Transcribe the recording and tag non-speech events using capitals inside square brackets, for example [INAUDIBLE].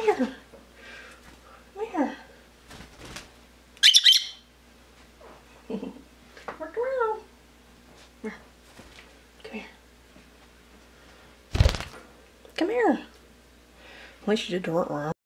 here. Come here. [LAUGHS] Work around. Here. Come here. Come here. At least you did the work around.